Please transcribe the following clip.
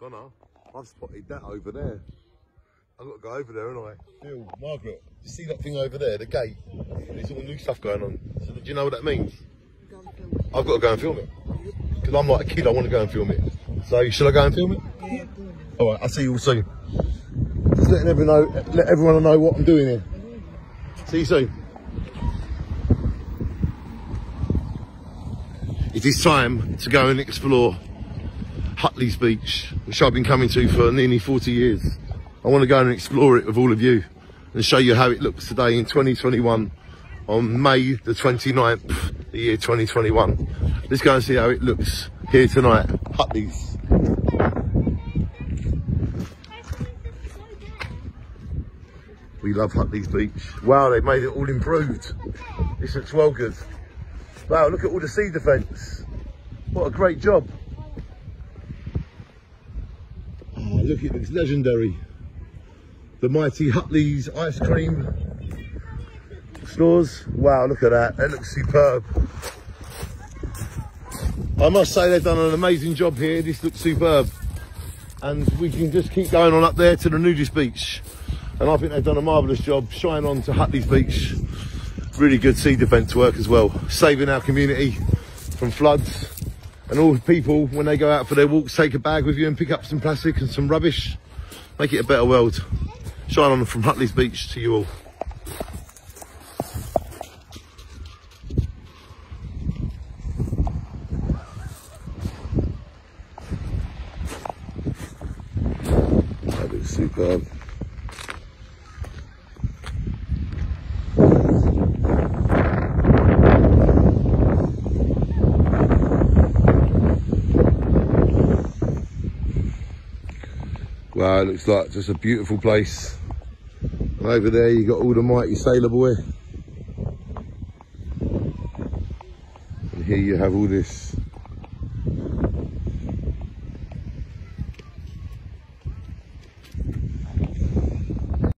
Donna, I've spotted that over there. I've got to go over there, haven't I? Phil, Margaret, you see that thing over there, the gate? There's all new stuff going on. So do you know what that means? I've got to go and film it. Because I'm like a kid, I want to go and film it. So, shall I go and film it? Yeah. All right, I'll see you all soon. Just letting everyone know, let everyone know what I'm doing here. See you soon. It is time to go and explore Hutley's Beach, which I've been coming to for nearly 40 years. I want to go and explore it with all of you and show you how it looks today in 2021 on May the 29th, the year 2021. Let's go and see how it looks here tonight, Hutley's. We love Hutley's Beach. Wow, they've made it all improved. This looks well good. Wow, look at all the sea defence. What a great job. Look, it looks legendary. The mighty Hutley's ice cream stores. Wow, look at that. That looks superb. I must say they've done an amazing job here. This looks superb. And we can just keep going on up there to the nudist beach. And I think they've done a marvellous job shine on to Hutley's Beach. Really good sea defence work as well. Saving our community from floods. And all people, when they go out for their walks, take a bag with you and pick up some plastic and some rubbish. Make it a better world. Shine on from Hutley's Beach to you all. Superb. Wow, looks like just a beautiful place. And over there you got all the mighty Sailor Boy. And here you have all this